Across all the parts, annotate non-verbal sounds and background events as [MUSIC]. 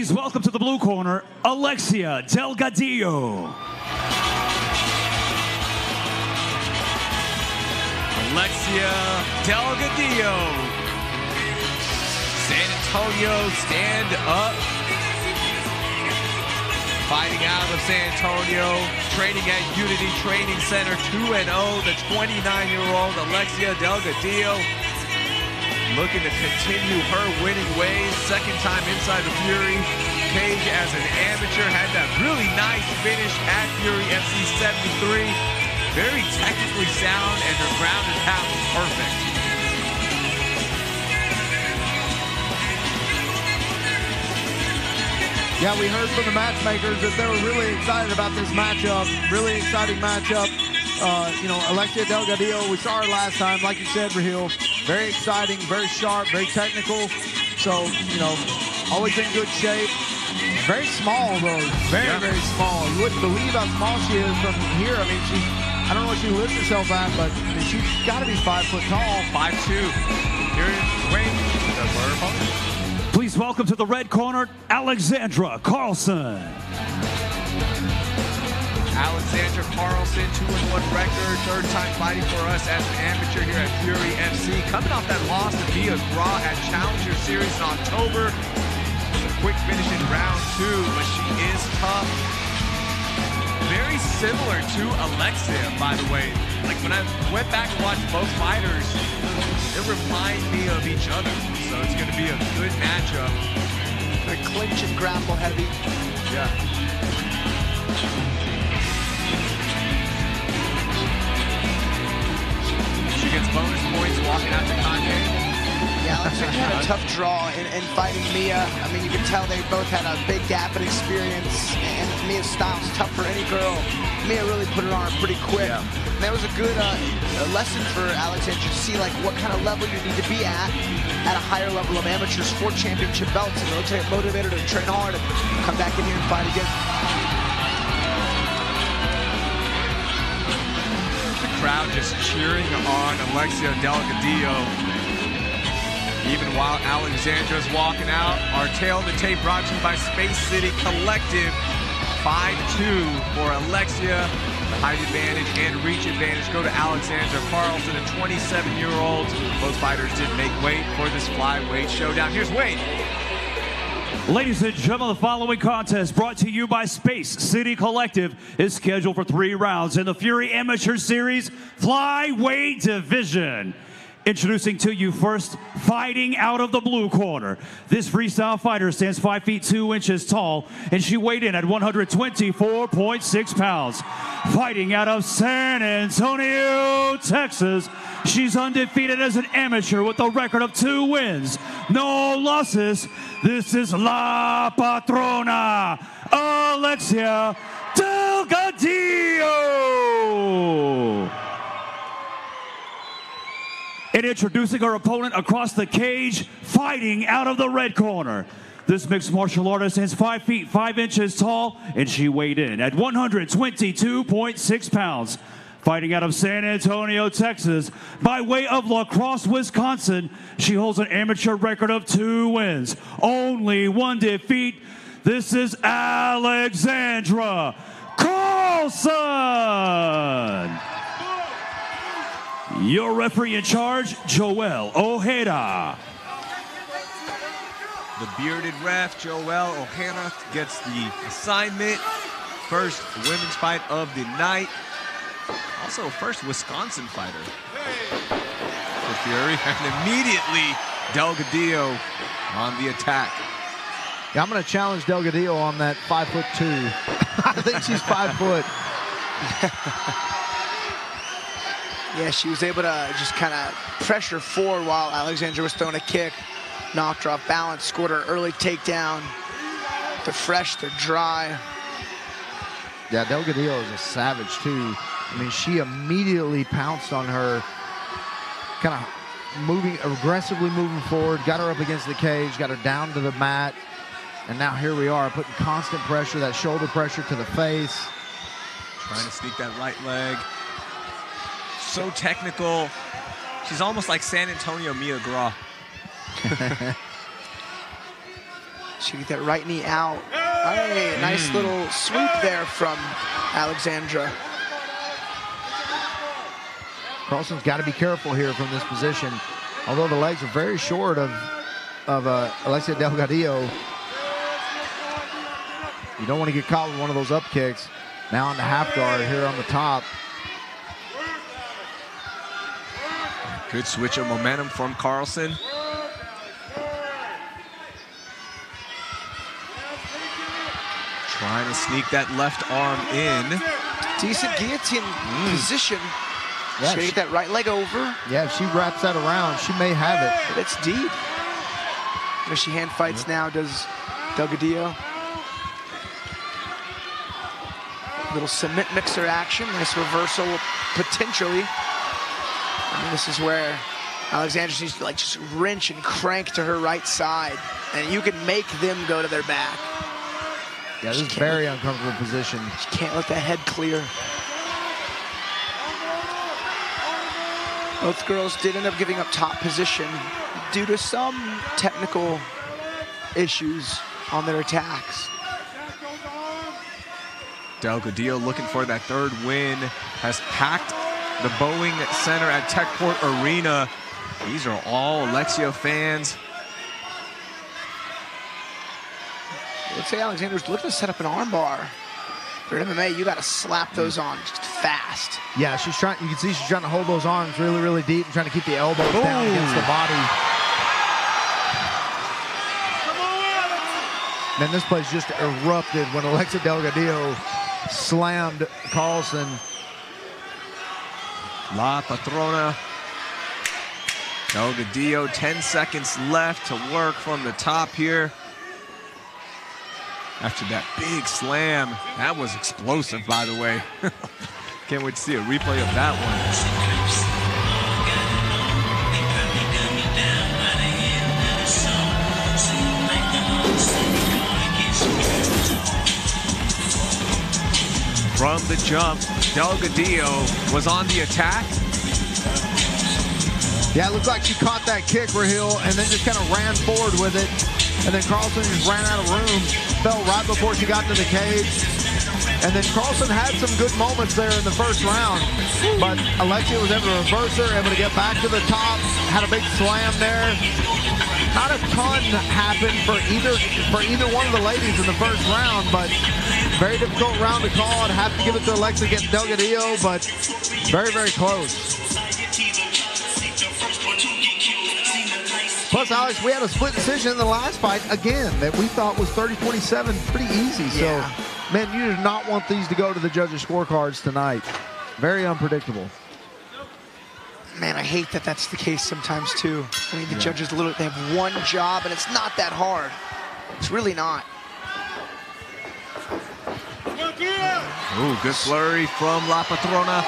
Please welcome to the blue corner, Alexia Delgadillo. Alexia Delgadillo. San Antonio, stand up. Fighting out of San Antonio, training at Unity Training Center 2-0, the 29-year-old Alexia Delgadillo looking to continue her winning ways. Second time inside the Fury cage as an amateur. Had that really nice finish at Fury FC 73. Very technically sound and her ground and pound was perfect. Yeah, we heard from the matchmakers that they were really excited about this matchup. Really exciting matchup. Uh, you know, Alexia Delgadillo, we saw her last time, like you said, Raheel. Very exciting, very sharp, very technical. So, you know, always in good shape. Very small, though. Very, Yeah. very small. You wouldn't believe how small she is from here. I mean, she, I don't know what she lifts herself at, but I mean, she's got to be five foot tall. 5-2. Here's Wayne. That's her opponent. Please welcome to the red corner, Alexandra Carlson. Alexandra Carlson, 2-1 record, third time fighting for us as an amateur here at Fury FC. Coming off that loss to Mia Gra at Challenger Series in October. A quick finish in round two, but she is tough. Very similar to Alexia, by the way. Like when I went back and watched both fighters, they remind me of each other. So it's going to be a good matchup. The clinch and grapple heavy. Yeah. Gets bonus points walking out to Kanye. Yeah, Alexandra had a tough draw in, in fighting Mia. I mean, you can tell they both had a big gap in experience, and Mia's style's tough for any girl. Mia really put it on her pretty quick. Yeah. And that was a good uh, lesson for Alexandra to see like what kind of level you need to be at at a higher level of amateurs for championship belts, and it'll motivate her to train hard and come back in here and fight again. Crowd just cheering on Alexia Delgadillo. Even while Alexandra's walking out, our tail of the tape brought to you by Space City Collective. 5-2 for Alexia. The height advantage and reach advantage go to Alexandra Carlson, a 27-year-old. Both fighters did make weight for this flyweight showdown. Here's Wade. Ladies and gentlemen, the following contest brought to you by Space City Collective is scheduled for three rounds in the Fury Amateur Series Flyweight Division. Introducing to you first, fighting out of the blue corner. This freestyle fighter stands 5 feet 2 inches tall, and she weighed in at 124.6 pounds. Fighting out of San Antonio, Texas, she's undefeated as an amateur with a record of two wins, no losses. This is La Patrona, Alexia Delgadillo. And introducing her opponent across the cage, fighting out of the red corner. This mixed martial artist is 5 feet 5 inches tall, and she weighed in at 122.6 pounds. Fighting out of San Antonio, Texas, by way of La Crosse, Wisconsin, she holds an amateur record of two wins, only one defeat. This is Alexandra Carlson. Your referee in charge, Joel Ojeda. The bearded ref, Joel Ojeda, gets the assignment. First women's fight of the night. Also, first Wisconsin fighter for Fury. [LAUGHS] And immediately, Delgadillo on the attack. Yeah, I'm going to challenge Delgadillo on that five foot two. [LAUGHS] I think she's five foot. [LAUGHS] Yeah, she was able to just kind of pressure forward while Alexandra was throwing a kick. Knocked her off balance, scored her early takedown. They're fresh, they're dry. Yeah, Delgadillo is a savage too. I mean, she immediately pounced on her, kind of moving aggressively moving forward, got her up against the cage, got her down to the mat, and now here we are putting constant pressure, that shoulder pressure to the face. Trying to sneak that right leg. So technical. She's almost like San Antonio Mia Gra. [LAUGHS] She get that right knee out. Hey, nice Mm. little sweep there from Alexandra. Carlson's got to be careful here from this position. Although the legs are very short of of uh, Alexia Delgadillo. You don't want to get caught with one of those up kicks. Now on the half guard here on the top. Good switch of momentum from Carlson. Trying to sneak that left arm in. Decent guillotine Mm. position. Yeah, she get she- that right leg over. Yeah, if she wraps that around, she may have it. But it's deep. There she hand fights now, does Delgadillo. Little cement mixer action. Nice reversal potentially. And this is where Alexandra needs to like just wrench and crank to her right side. And you can make them go to their back. Yeah, this is a very uncomfortable position. She can't let that head clear. Both girls did end up giving up top position due to some technical issues on their attacks. Del Delgadillo looking for that third win. Has packed the Boeing Center at Techport Arena. These are all Alexia fans. Let's like Alexandra's looking to set up an armbar. For MMA, you got to slap those on just fast. Yeah, she's trying. You can see she's trying to hold those arms really, really deep and trying to keep the elbows down against the body. Man, this place just erupted when Alexia Delgadillo slammed Carlson. La Patrona. Delgadillo, 10 seconds left to work from the top here. After that big slam, that was explosive, by the way. [LAUGHS] Can't wait to see a replay of that one. From the jump, Delgadillo was on the attack. Yeah, it looked like she caught that kick, Rahil, and then just kind of ran forward with it. And then Carlson just ran out of room, fell right before she got into the cage. And then Carlson had some good moments there in the first round, but Alexia was able to reverse her, able to get back to the top, had a big slam there. Not a ton happened for either for either one of the ladies in the first round, but very difficult round to call. I'd have to give it to Alexia against Delgadillo, but very, very close. Plus, Alex, we had a split decision in the last fight again that we thought was 30-27, pretty easy. Yeah. So, man, you do not want these to go to the judges' scorecards tonight. Very unpredictable. Man, I hate that that's the case sometimes too. I mean, the judges literally they have one job, and it's not that hard. It's really not. Ooh, good flurry from La Patrona.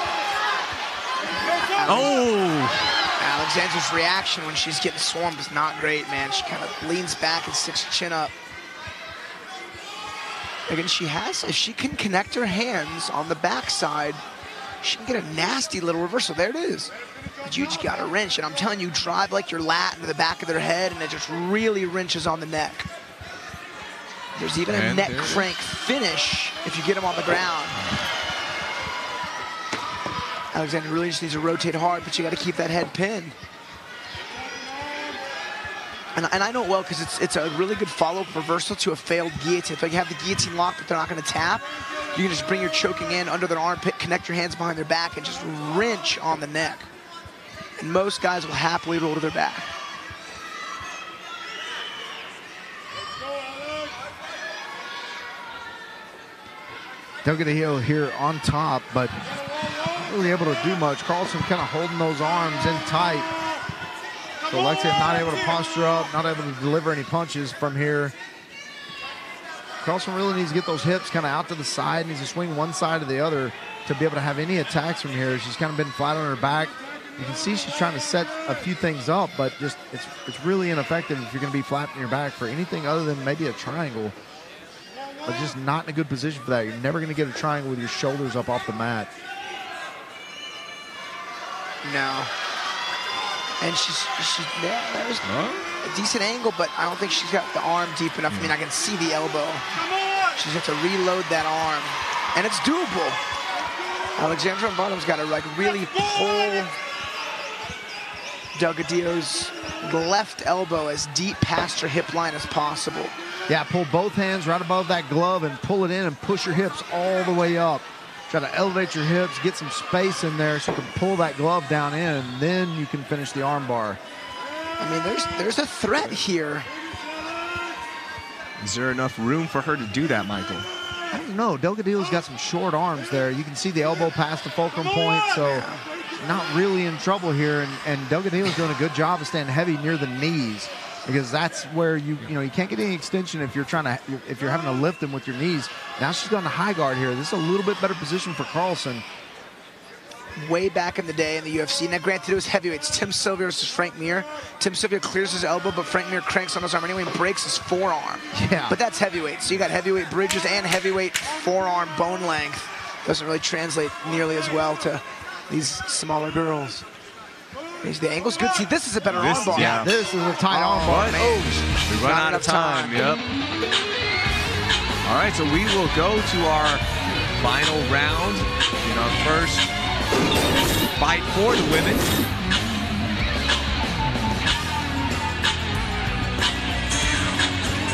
Oh, Alexandra's reaction when she's getting swarmed is not great, man. She kind of leans back and sticks her chin up. Again, she has, if she can connect her hands on the backside, she can get a nasty little reversal. There it is. But you just got a wrench, and I'm telling you, drive like your lat into the back of their head, and it just really wrenches on the neck. There's even a neck there it is. crank finish if you get them on the ground. Alexandra really just needs to rotate hard, but you got to keep that head pinned. And, and I know it well because it's it's a really good follow-up reversal to a failed guillotine. If you have the guillotine locked, but they're not going to tap, you can just bring your choking in under their armpit, connect your hands behind their back, and just wrench on the neck. And most guys will happily roll to their back. Delgadillo here on top, but not really able to do much. Carlson kind of holding those arms in tight. So Alexia not able to posture up, not able to deliver any punches from here. Carlson really needs to get those hips kind of out to the side, needs to swing one side to the other to be able to have any attacks from here. She's kind of been flat on her back. You can see she's trying to set a few things up, but just it's it's really ineffective if you're going to be flat on your back for anything other than maybe a triangle but just not in a good position for that. You're never going to get a triangle with your shoulders up off the mat. No. And she's, she's yeah, that was a decent angle, but I don't think she's got the arm deep enough. I mean, I can see the elbow. She's got to reload that arm, and it's doable. Alexandra Bottom's got to like really pull Delgadillo's left elbow as deep past her hip line as possible. Yeah, pull both hands right above that glove and pull it in and push your hips all the way up. Try to elevate your hips, get some space in there so you can pull that glove down in, and then you can finish the armbar. I mean, there's there's a threat here. Is there enough room for her to do that, Michael? I don't know. Delgadillo's got some short arms there. You can see the elbow past the fulcrum point, so not really in trouble here. And, and Delgadillo's doing a good job of staying heavy near the knees because that's where you you know you can't get any extension if you're trying to if you're having to lift them with your knees. Now she's going to high guard here. This is a little bit better position for Carlson. Way back in the day in the UFC. Now, granted, it was heavyweights. Tim Sylvia versus Frank Mir. Tim Sylvia clears his elbow, but Frank Mir cranks on his arm anyway and breaks his forearm. Yeah. But that's heavyweight. So you got heavyweight bridges and heavyweight forearm bone length. Doesn't really translate nearly as well to these smaller girls. The angle's good. See, this is a better This- armbar. yeah. This is a tight Oh, armbar. man. Oh, We run Not out of time. time. Yep. All right, so we will go to our final round in our first fight for the women.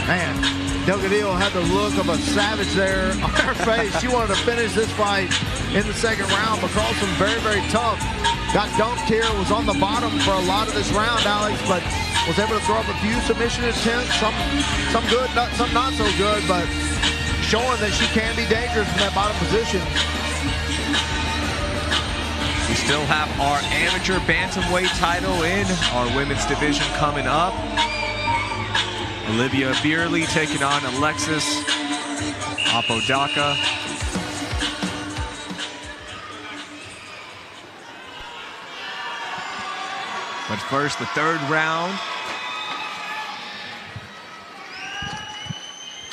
Man, Delgadillo had the look of a savage there on her face. She wanted to finish this fight in the second round, but Carlson very, very tough. Got dunked here, was on the bottom for a lot of this round, Alex, but was able to throw up a few submission attempts, some some good, not, some not so good, but showing that she can be dangerous in that bottom position. We still have our amateur bantamweight title in our women's division coming up. Olivia Beerley taking on Alexis Apodaca. First, the third round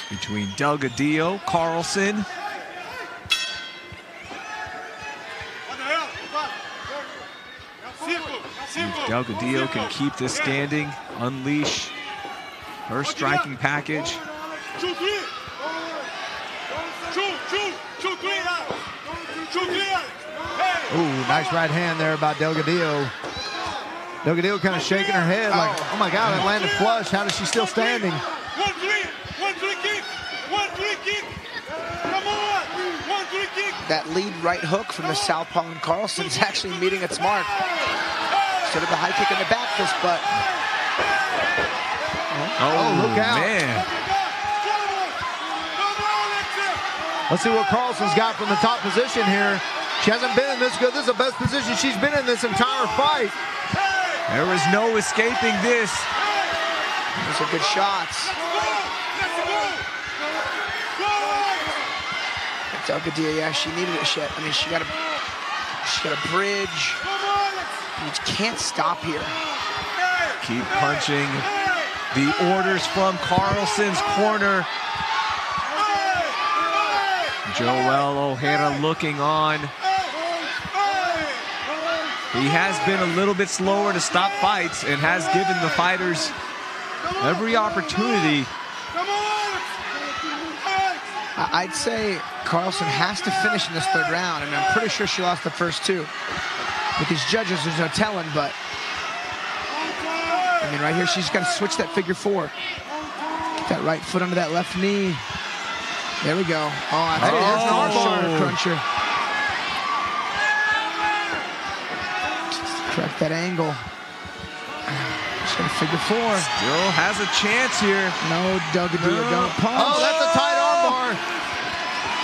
between Delgadillo, Carlson, If Delgadillo can keep this standing, unleash her striking package. Ooh, nice right hand there by Delgadillo. Delgadillo kind of shaking her head like, oh my God, that landed flush. How is she still standing? One, three. One, three kick. One, three kick. Come on. One, three kick. That lead right hook from the southpaw and Carlson is actually meeting its mark. Instead of the high kick in the back fist, but oh, oh, look out. man. Come on, Alexis. Let's see what Carlson's got from the top position here. She hasn't been in this good. This is the best position she's been in this entire fight. There was no escaping this. those are good shots. Let's go. Go, Alex. Delgadillo, yeah, she needed a shit. I mean, she got a, she got a bridge. Come on, Alex. You can't stop here. Keep punching. The orders from Carlson's corner. Joel Ojeda looking on. He has been a little bit slower to stop fights and has given the fighters every opportunity. Come on, Alex. I- I'd say Carlson has to finish in this third round, and I'm pretty sure she lost the first two. With these judges, there's no telling, but I mean, right here, she's got to switch that figure four. Get that right foot under that left knee. There we go. Oh, I think there's an Oh. shoulder cruncher. That angle. Figure four. Still has a chance here. No, Delgadillo, No. don't punch. Oh, that's a tight armbar.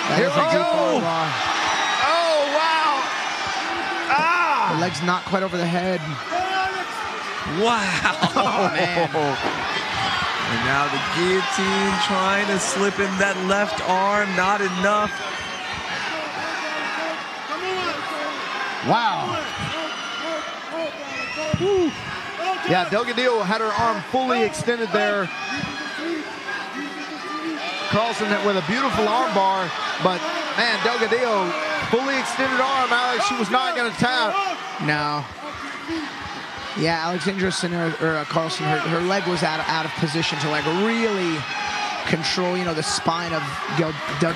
That is a Here we deep go. armbar. Oh, wow. Ah. The leg's not quite over the head. Wow. [LAUGHS] Oh, man. And now the guillotine trying to slip in that left arm. Not enough. Wow. Whew. Yeah, Delgadillo had her arm fully extended there. Carlson with a beautiful armbar, but man, Delgadillo, fully extended arm, Alex, she was not going to tap. No. Yeah, Alexandra Sinner, or uh, Carlson, her, her leg was out of, out of position to like really control, you know, the spine of Del, Del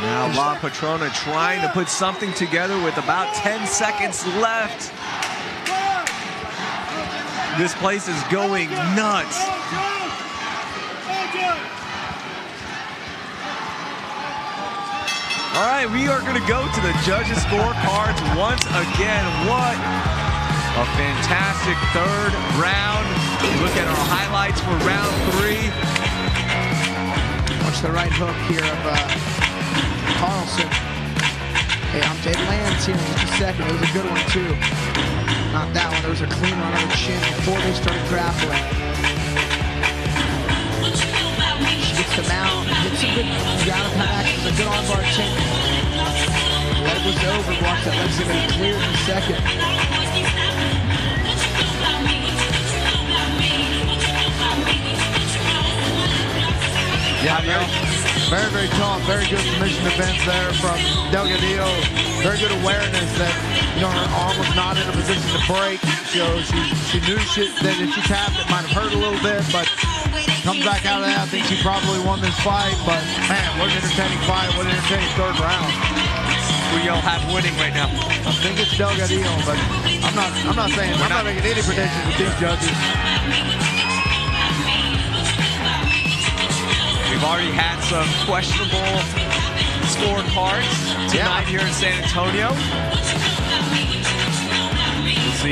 Now La Patrona trying to put something together with about 10 seconds left. This place is going nuts. All right, we are going to go to the judges' scorecards once again. What a fantastic third round. Look at our highlights for round three. Watch the right hook here of uh, Carlson. Hey, I'm Dave Lands here in just a second. It was a good one, too. Not that one. There was a clean on the chin before they started grappling. She gets the mount, hits a good ground and a good armbar chain. Leg was over. Watch that gonna be cleared in a second. Yeah, very, very, very tough. Very good submission defense there from Delgadillo. Very good awareness that you know her arm was not in a position to break. So she she knew she, that if she tapped, it might have hurt a little bit, but comes back out of that. I think she probably won this fight. But man, what an entertaining fight! What an entertaining third round. Who y'all have winning right now? I think it's Delgadillo, but I'm not. I'm not saying. I'm not making any predictions with these judges. We've already had some questionable scorecards tonight Yeah. here in San Antonio.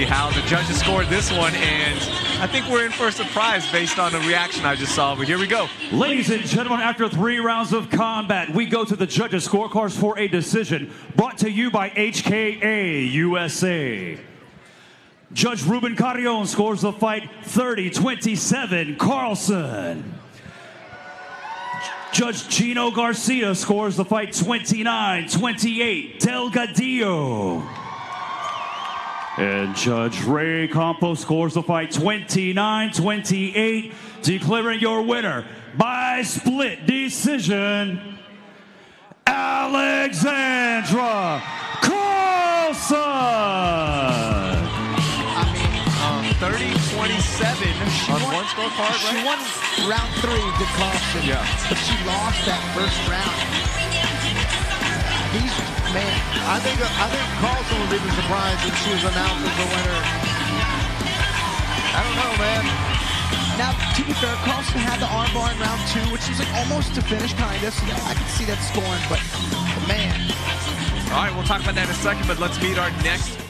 How the judges scored this one, and I think we're in for a surprise based on the reaction I just saw. But here we go. Ladies and gentlemen, after three rounds of combat, we go to the judges' scorecards for a decision brought to you by HKA USA. Judge Ruben Carrion scores the fight 30 27 Carlson. Judge Gino Garcia scores the fight 29 28 Delgadillo. And Judge Ray Campos scores the fight 29 28, declaring your winner by split decision, Alexandra Carlson. I mean, Um, 30 27 on won- one scorecard, She won round three, did Carlson. Yeah. But she lost that first round. These, man, I think I think Carlson was even surprised that she was announced as the winner. I don't know, man. now, to be fair, Carlson had the armbar in round two, which was like almost to finish, kind of. So yeah, I can see that scoring, but, but man, All right, we'll talk about that in a second, but let's meet our next